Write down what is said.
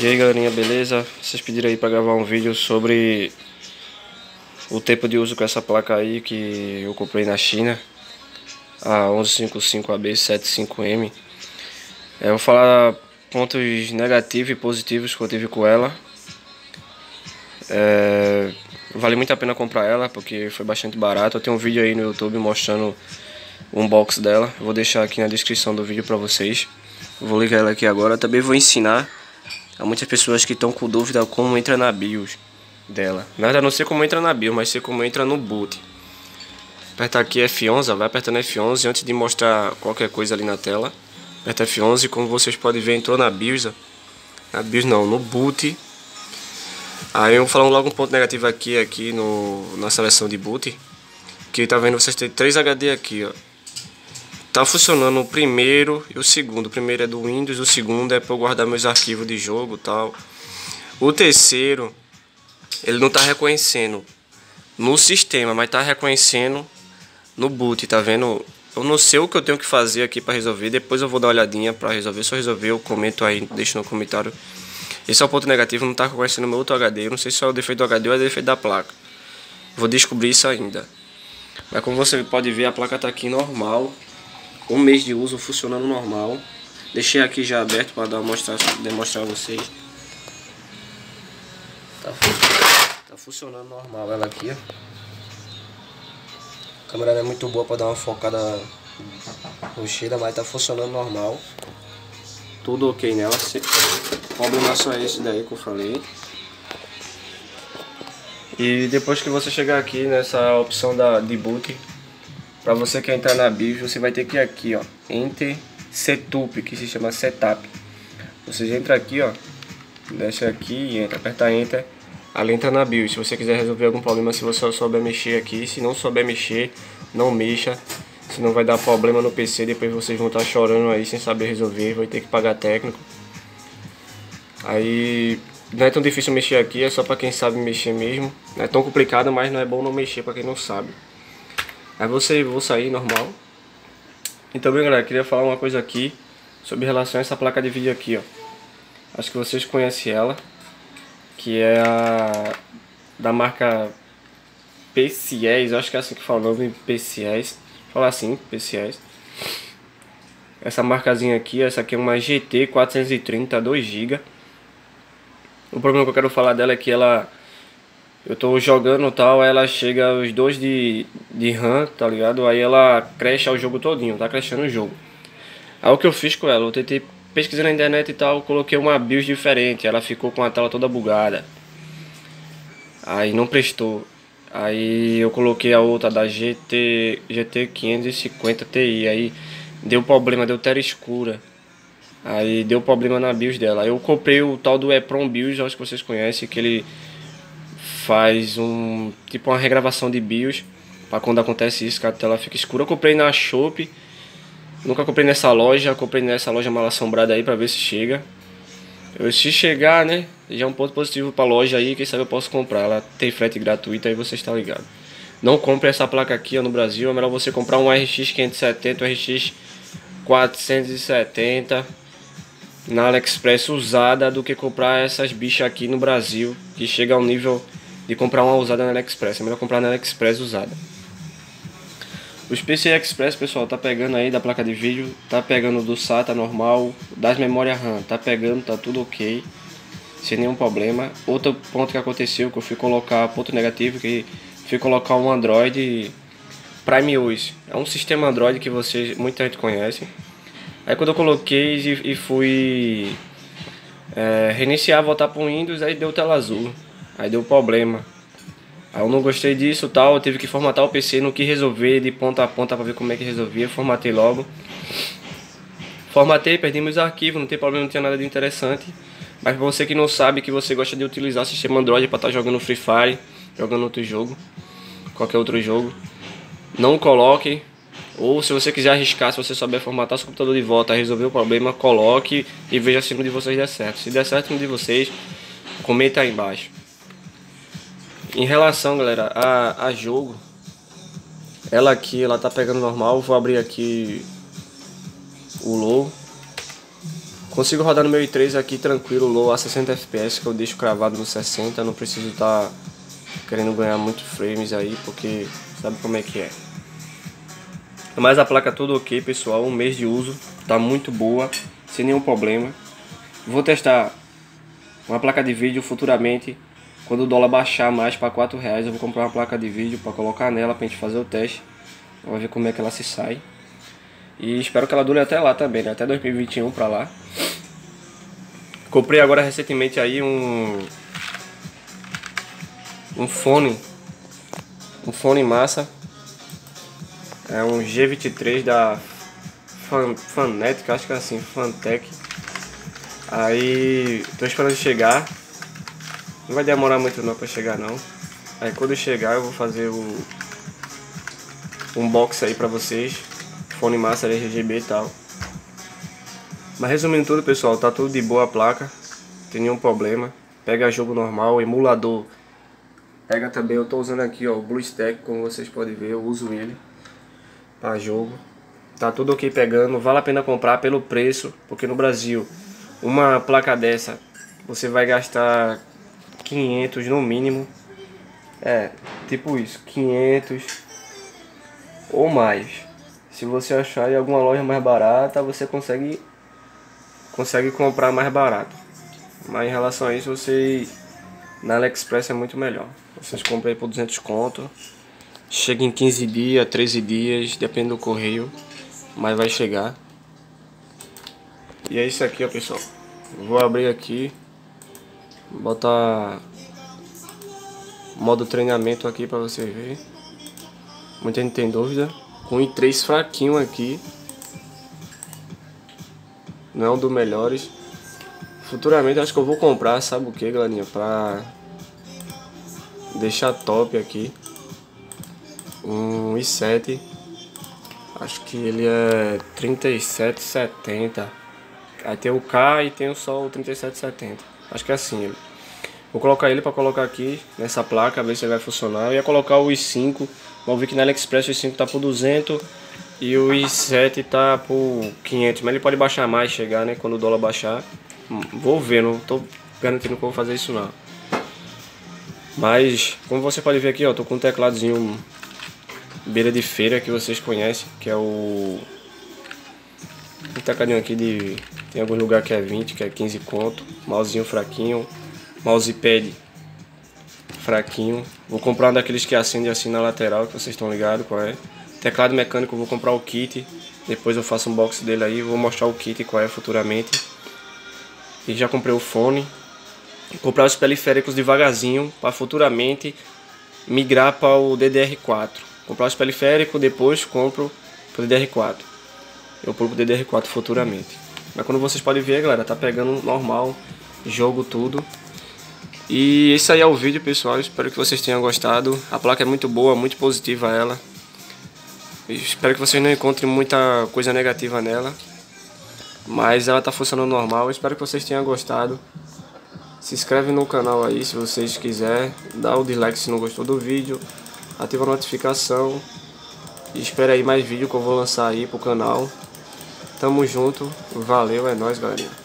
E aí galerinha, beleza? Vocês pediram aí pra gravar um vídeo sobre o tempo de uso com essa placa aí que eu comprei na China a 1155AB75M é, Eu vou falar pontos negativos e positivos que eu tive com ela. É, Vale muito a pena comprar ela porque foi bastante barato. Eu tenho um vídeo aí no YouTube mostrando o unbox dela. Eu Vou deixar aqui na descrição do vídeo pra vocês. Vou ligar ela aqui agora, também vou ensinar Há muitas pessoas que estão com dúvida como entra na BIOS dela. Na verdade, não sei como entra na BIOS, mas sei como entra no boot. Apertar aqui F11, vai apertando F11 antes de mostrar qualquer coisa ali na tela. Aperta F11, como vocês podem ver, entrou na BIOS. Na BIOS não, no boot. Aí eu vou falar logo um ponto negativo aqui, aqui no, na seleção de boot. Que tá vendo, vocês têm 3 HD aqui, ó. Tá funcionando o primeiro e o segundo. O primeiro é do Windows, o segundo é para eu guardar meus arquivos de jogo tal. O terceiro, ele não tá reconhecendo no sistema, mas tá reconhecendo no boot, tá vendo? Eu não sei o que eu tenho que fazer aqui para resolver. Depois eu vou dar uma olhadinha para resolver. Se eu resolver, eu comento aí, deixo no comentário. Esse é o ponto negativo, não tá reconhecendo meu outro HD. Eu não sei se é o defeito do HD ou é o defeito da placa. Vou descobrir isso ainda. Mas como você pode ver, a placa tá aqui normal um mês de uso funcionando normal. Deixei aqui já aberto para dar mostrar, demonstrar a vocês. Tá, tá funcionando normal ela aqui, ó. A câmera não é muito boa para dar uma focada roxeira, mas tá funcionando normal. Tudo ok nela. O problema só é esse daí que eu falei. E depois que você chegar aqui nessa opção da, de boot, para você que entrar na BIOS, você vai ter que ir aqui, ó, Enter Setup, que se chama Setup. Você entra aqui, ó, desce aqui e entra, aperta Enter, ali entra na BIOS. Se você quiser resolver algum problema, se você souber mexer aqui, se não souber mexer, não mexa, senão vai dar problema no PC, depois vocês vão estar chorando aí sem saber resolver, vai ter que pagar técnico. Aí não é tão difícil mexer aqui, é só para quem sabe mexer mesmo. Não é tão complicado, mas não é bom não mexer para quem não sabe. Aí você vou sair normal. Então bem galera, queria falar uma coisa aqui sobre relação a essa placa de vídeo aqui, ó. Acho que vocês conhecem ela, que é a da marca PCS, acho que é assim que fala o nome, PCS. Falar assim, PCS. Essa marcazinha aqui, essa aqui é uma GT 430 2GB. O problema que eu quero falar dela é que ela eu tô jogando tal, ela chega aos 2 de, de RAM, tá ligado? Aí ela cresce o jogo todinho, tá crescendo o jogo. Aí o que eu fiz com ela? Eu tentei pesquisar na internet e tal, coloquei uma BIOS diferente, ela ficou com a tela toda bugada. Aí não prestou. Aí eu coloquei a outra da GT, GT 550 Ti, aí deu problema, deu tela escura. Aí deu problema na BIOS dela. Aí eu comprei o tal do EPROM BIOS, acho que vocês conhecem, que ele faz um tipo uma regravação de BIOS para quando acontece isso que a tela fica escura. Eu comprei na Shop, nunca comprei nessa loja, comprei nessa loja mal assombrada aí para ver se chega. Eu, se chegar, né, já é um ponto positivo para loja aí, quem sabe eu posso comprar. Ela tem frete gratuito aí você está ligado. Não compre essa placa aqui ó, no Brasil, é melhor você comprar um RX 570, um RX 470 na AliExpress usada do que comprar essas bichas aqui no Brasil, que chega a um nível de comprar uma usada na AliExpress. É melhor comprar na AliExpress usada. O PCI Express, pessoal, tá pegando aí da placa de vídeo, tá pegando do SATA normal, das memórias RAM, tá pegando, tá tudo ok, sem nenhum problema. Outro ponto que aconteceu, que eu fui colocar, ponto negativo, que fui colocar um Android Prime OS. É um sistema Android que vocês, muita gente conhece. Aí quando eu coloquei e, e fui é, reiniciar, voltar para o Windows, aí deu tela azul. Aí deu problema. Aí eu não gostei disso tal, eu tive que formatar o PC, não quis resolver de ponta a ponta para ver como é que resolvia, formatei logo. Formatei, perdi meus arquivos, não tem problema, não tinha nada de interessante. Mas pra você que não sabe que você gosta de utilizar o sistema Android para estar tá jogando Free Fire, jogando outro jogo, qualquer outro jogo, não coloque. Ou se você quiser arriscar, se você souber formatar seu computador de volta, resolver o problema, coloque e veja se no de vocês der certo. Se der certo no de vocês, comenta aí embaixo. Em relação, galera, a, a jogo, ela aqui, ela tá pegando normal. Vou abrir aqui o low. Consigo rodar no meu i3 aqui tranquilo, low a 60 fps, que eu deixo cravado no 60, não preciso estar tá querendo ganhar muito frames aí, porque sabe como é que é. Mas a placa tudo ok, pessoal, um mês de uso, tá muito boa, sem nenhum problema. Vou testar uma placa de vídeo futuramente, quando o dólar baixar mais para 4 reais, eu vou comprar uma placa de vídeo para colocar nela para gente fazer o teste. Vamos ver como é que ela se sai. E espero que ela dure até lá também, né? até 2021 para lá. Comprei agora recentemente aí um um fone um fone massa é um G23 da Fan, Fanetic, acho que é assim, Fantech. Aí tô esperando chegar. Não vai demorar muito não pra chegar não. Aí quando chegar eu vou fazer o unboxing aí pra vocês. Fone massa RGB e tal. Mas resumindo tudo pessoal, tá tudo de boa a placa. Não tem nenhum problema. Pega jogo normal, emulador. Pega também, eu tô usando aqui ó, o BlueStack, como vocês podem ver, eu uso ele para jogo. Tá tudo ok pegando, vale a pena comprar pelo preço, porque no Brasil uma placa dessa você vai gastar 500 no mínimo. É, tipo isso, 500 ou mais. Se você achar em alguma loja mais barata, você consegue consegue comprar mais barato. Mas em relação a isso, você na AliExpress é muito melhor. Vocês compram por 200 conto. Chega em 15 dias, 13 dias, depende do correio, mas vai chegar. E é isso aqui, ó, pessoal. Vou abrir aqui, botar modo treinamento aqui para você ver. Muita gente tem dúvida. Com i3 fraquinho aqui. Não é um dos melhores. Futuramente acho que eu vou comprar, sabe o que, galerinha? Pra deixar top aqui um i7 acho que ele é 3770 aí tem o K e tem só o 3770 acho que é assim vou colocar ele para colocar aqui nessa placa ver se ele vai funcionar. Eu ia colocar o i5 vamos ver que na AliExpress o i5 tá por 200 e o i7 tá por 500 mas ele pode baixar mais chegar né quando o dólar baixar. Hum, vou ver não tô garantindo que vou fazer isso não. Mas como você pode ver aqui ó tô com um tecladozinho beira de feira que vocês conhecem, que é o um tacadinho aqui de tem algum lugar que é 20, que é 15 conto, mousezinho fraquinho, mousepad fraquinho. Vou comprar um daqueles que acende assim na lateral, que vocês estão ligados qual é. Teclado mecânico, vou comprar o kit, depois eu faço um box dele aí, vou mostrar o kit qual é futuramente. E já comprei o fone. Comprar os periféricos devagarzinho para futuramente migrar para o DDR4 comprar os periféricos, depois compro o DDR4. Eu pulo pro DDR4 futuramente. Mas quando vocês podem ver, galera, tá pegando normal, jogo tudo. E esse aí é o vídeo, pessoal. Espero que vocês tenham gostado. A placa é muito boa, muito positiva ela. Espero que vocês não encontrem muita coisa negativa nela. Mas ela tá funcionando normal. Espero que vocês tenham gostado. Se inscreve no canal aí se vocês quiserem. Dá o dislike se não gostou do vídeo ativa a notificação e espera aí mais vídeo que eu vou lançar aí pro canal. Tamo junto, valeu, é nóis galerinha.